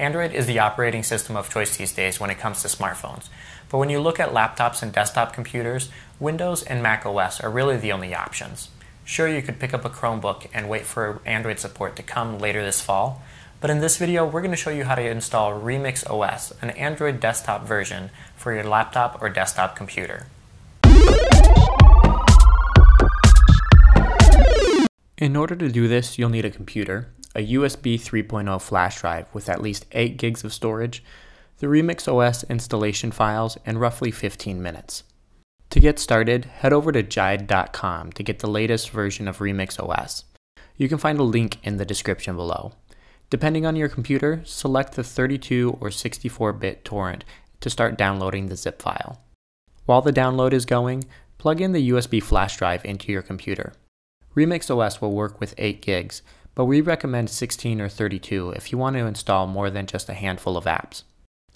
Android is the operating system of choice these days when it comes to smartphones. But when you look at laptops and desktop computers, Windows and Mac OS are really the only options. Sure, you could pick up a Chromebook and wait for Android support to come later this fall, but in this video, we're going to show you how to install Remix OS, an Android desktop version for your laptop or desktop computer. In order to do this, you'll need a computer, a USB 3.0 flash drive with at least 8 gigs of storage, the Remix OS installation files, and roughly 15 minutes. To get started, head over to jide.com to get the latest version of Remix OS. You can find a link in the description below. Depending on your computer, select the 32 or 64-bit torrent to start downloading the zip file. While the download is going, plug in the USB flash drive into your computer. Remix OS will work with 8 gigs, but we recommend 16 or 32 if you want to install more than just a handful of apps.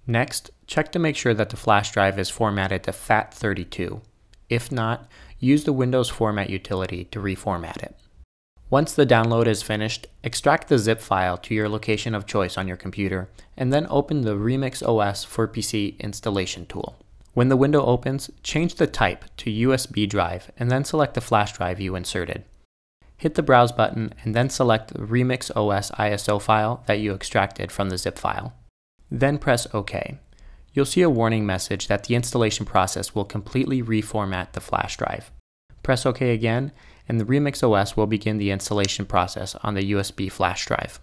Next, check to make sure that the flash drive is formatted to FAT32. If not, use the Windows Format utility to reformat it. Once the download is finished, extract the zip file to your location of choice on your computer, and then open the Remix OS for PC installation tool. When the window opens, change the type to USB drive and then select the flash drive you inserted. Hit the Browse button and then select the Remix OS ISO file that you extracted from the zip file. Then press OK. You'll see a warning message that the installation process will completely reformat the flash drive. Press OK again, and the Remix OS will begin the installation process on the USB flash drive.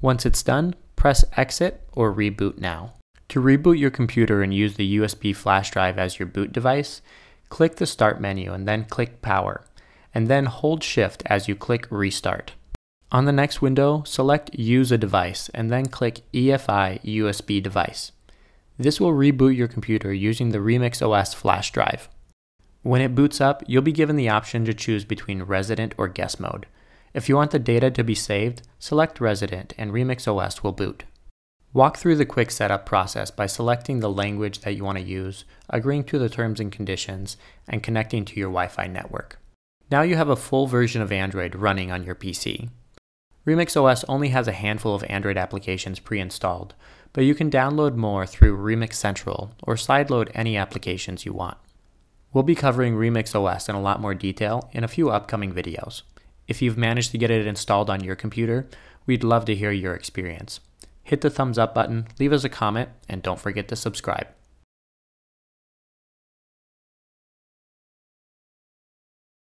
Once it's done, press Exit or Reboot Now. To reboot your computer and use the USB flash drive as your boot device, click the Start menu and then click Power and then hold Shift as you click Restart. On the next window, select Use a device and then click EFI USB device. This will reboot your computer using the Remix OS flash drive. When it boots up, you'll be given the option to choose between resident or guest mode. If you want the data to be saved, select resident and Remix OS will boot. Walk through the quick setup process by selecting the language that you want to use, agreeing to the terms and conditions, and connecting to your Wi-Fi network. Now you have a full version of Android running on your PC. Remix OS only has a handful of Android applications pre-installed, but you can download more through Remix Central or sideload any applications you want. We'll be covering Remix OS in a lot more detail in a few upcoming videos. If you've managed to get it installed on your computer, we'd love to hear your experience. Hit the thumbs up button, leave us a comment, and don't forget to subscribe.